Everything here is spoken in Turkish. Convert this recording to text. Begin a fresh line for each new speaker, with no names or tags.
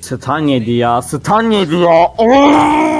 Stun yedi ya. Stun yedi ya. Oo!